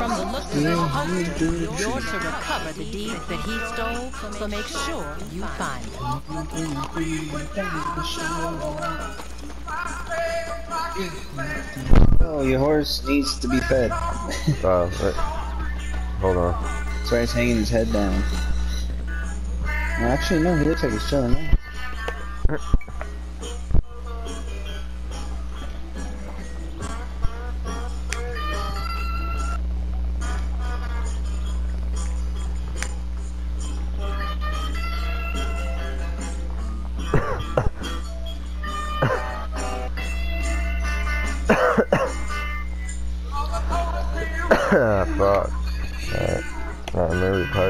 From the looks of this poster, you're to recover the deeds that he stole, so make sure you find them. Oh, your horse needs to be fed. Oh, wait. hold on. That's why he's hanging his head down. Well, actually, no, he looks like he's chilling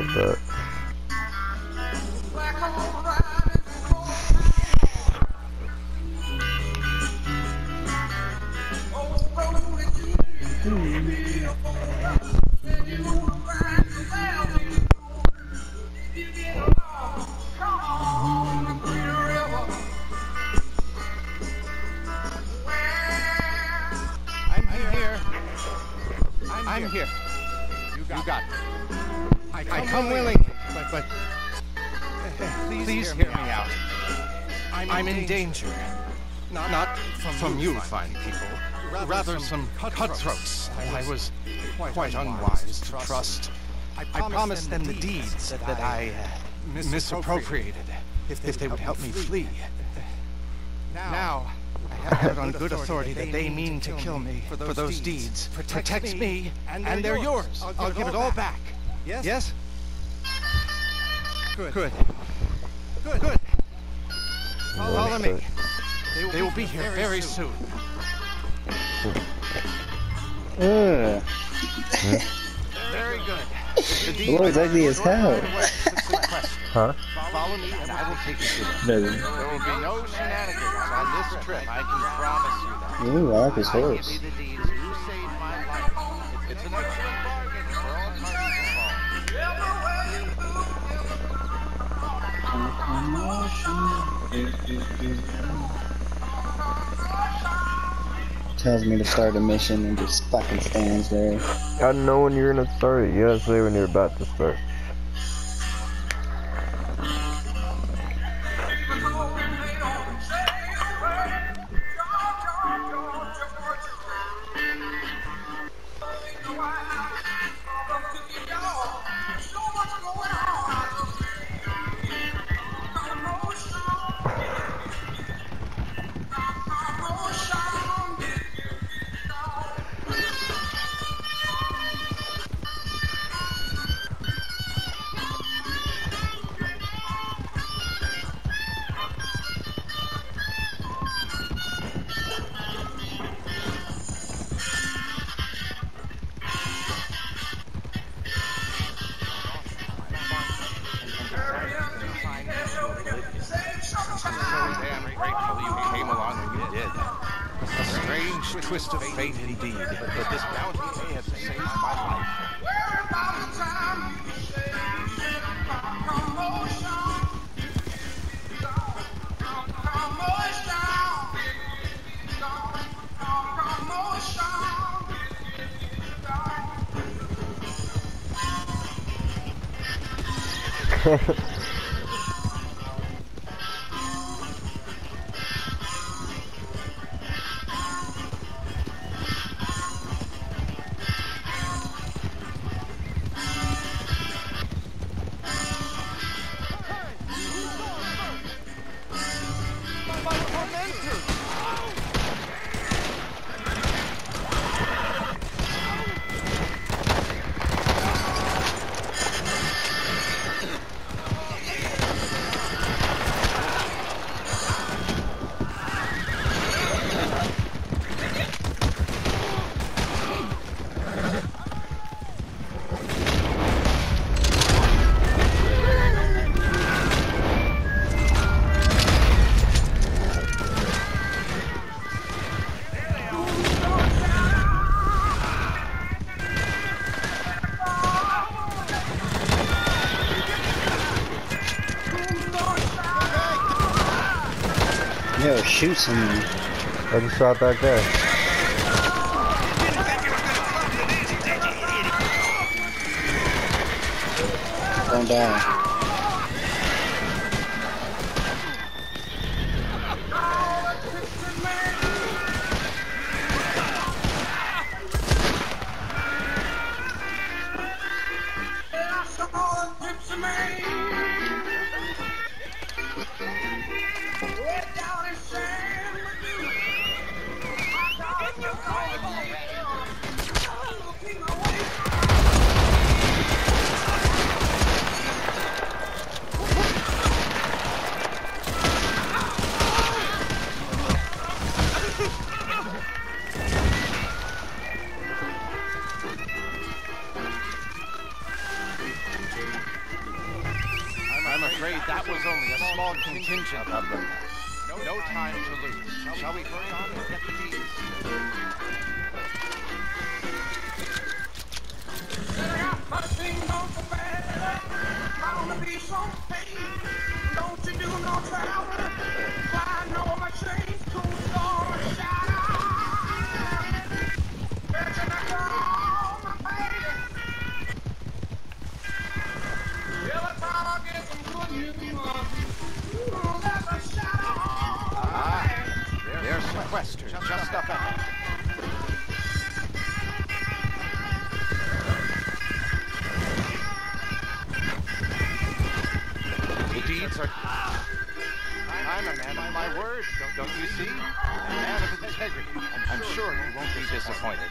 park that. I'm here. I'm here. You got it. I come willing, but, but please hear me out. I'm in danger. Not from you fine people, rather some cutthroats I was quite unwise to trust. I promised them the deeds that I uh, misappropriated if they would help me flee. Now, I have heard on good authority that they mean to kill me for those deeds. Protect me, and they're yours. I'll give it all back. Yes? Yes? Good. Good. Good. Good. Follow me. They will be here very soon. Ugh. Very good. The It looks ugly as hell. Huh? Follow me, and I will take you to them. Doesn't. There will be no shenanigans on this trip. I can promise you that. Ooh, I like his I horse. give you the deeds. You saved my life. It's an excellent Tells me to start a mission and just fucking stands there. I know when you're gonna start it. You gotta say when you're about to start. Yo, shoot someone. I just shot back there. Don't die. No, no time to lose. Shall we hurry on and get the deeds? Don't you do no traveling. Just up ahead. The deeds are. I'm a man of my word, don't, don't you see? A man of integrity. I'm, I'm sure you won't be disappointed.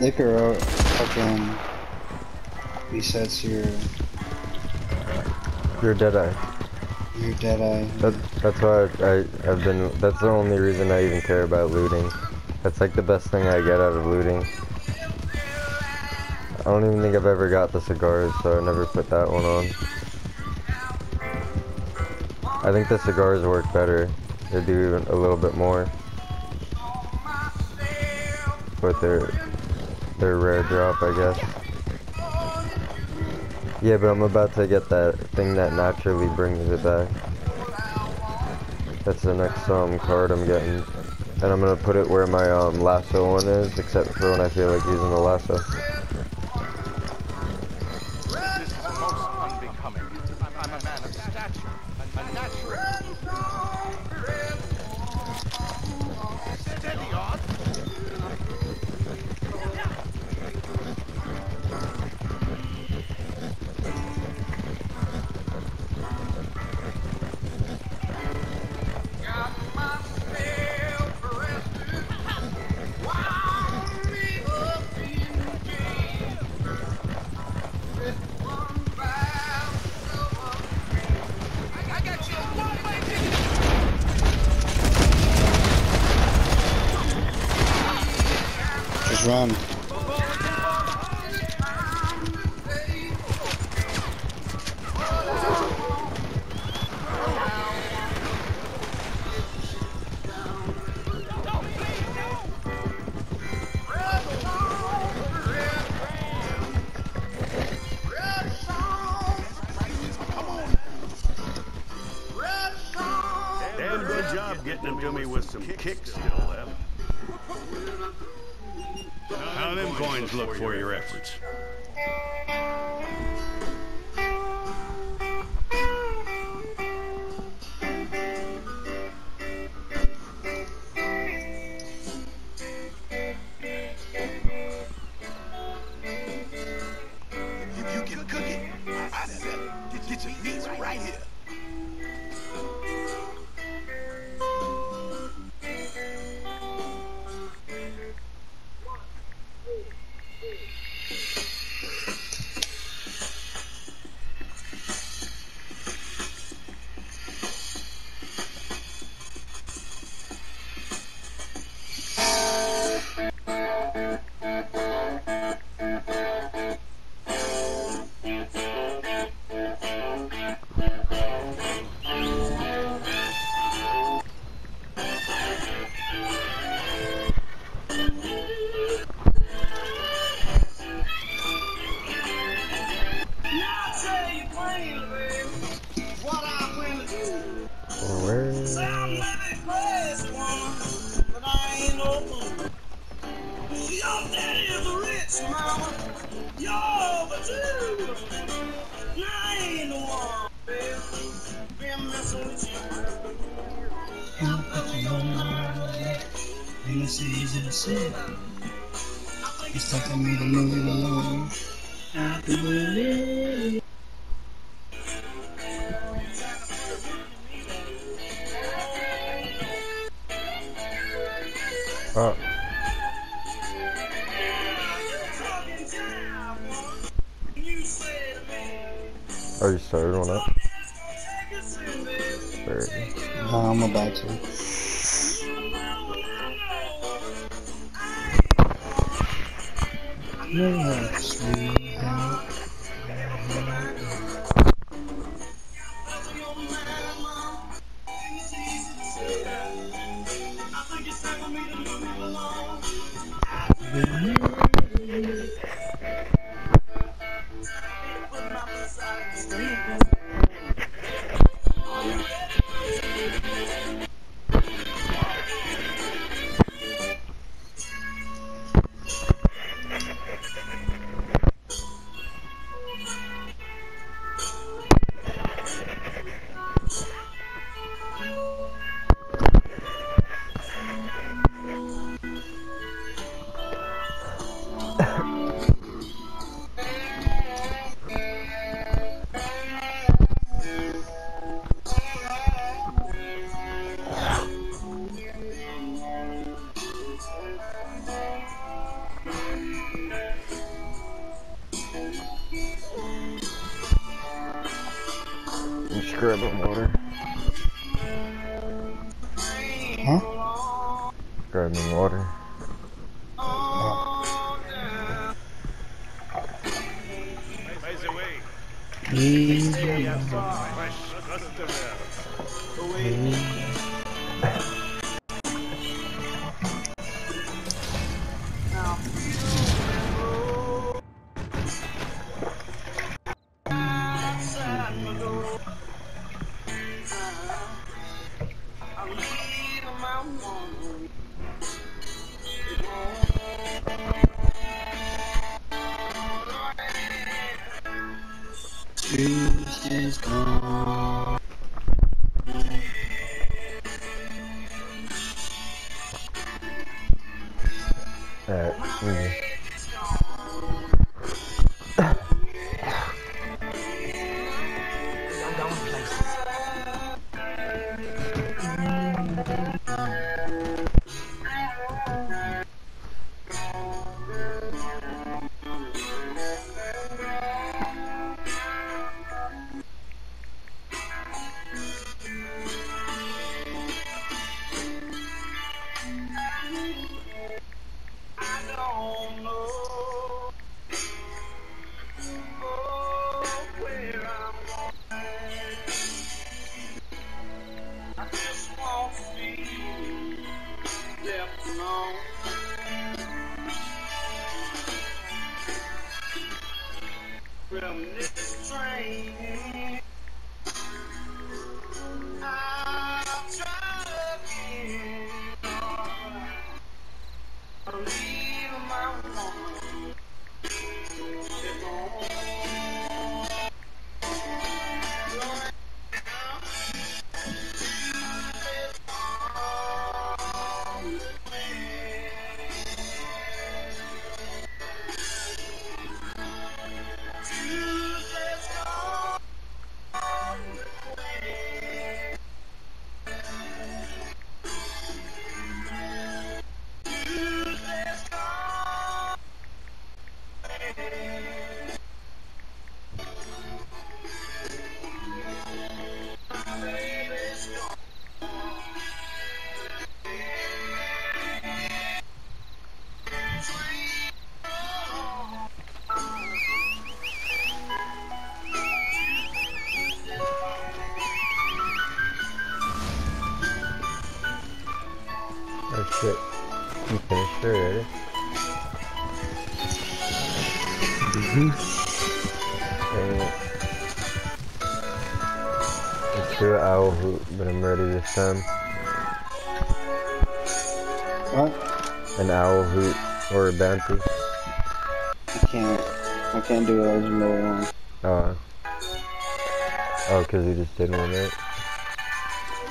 Liquor fucking resets your You're dead eye. your dead eye. That, that's why I, I have been. That's the only reason I even care about looting. That's like the best thing I get out of looting. I don't even think I've ever got the cigars, so I never put that one on. I think the cigars work better. They do even a little bit more. But they're they're rare drop, I guess. Yeah, but I'm about to get that thing that naturally brings it back. That's the next um card I'm getting. And I'm gonna put it where my um lasso one is, except for when I feel like using the lasso. Um. Good job getting them to me with some kicks still left. Seven coins look for your efforts. You, you can cook it. I, I, I, get, get your meats right here. Huh. Are you started on that? Nah, I'm about to. 人 Mm -hmm. All right. Oh no. Time. What? An owl hoot or a bounty. I can't. I can't do a legendary one. Oh. Oh, because you just did one, right?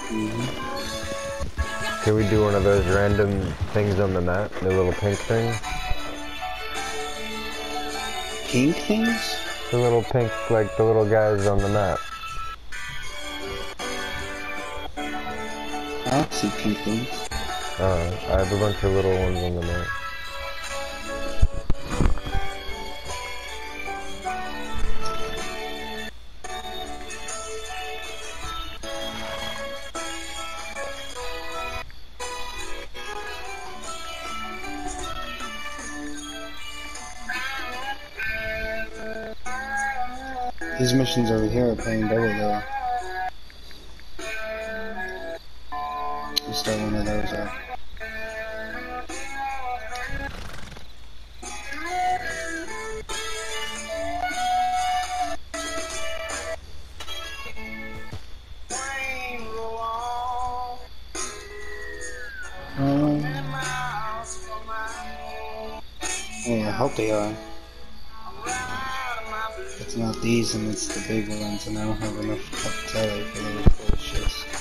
Mm-hmm. Can we do one of those random things on the map? The little pink thing? Pink things? The little pink, like the little guys on the map. I don't see pink things. Uh, I have a bunch of little ones on the map. These missions over here are paying double though. Let's one of those out. Um, yeah, I hope they are. It's not these and it's the big ones and I don't have enough telly for those bullshits.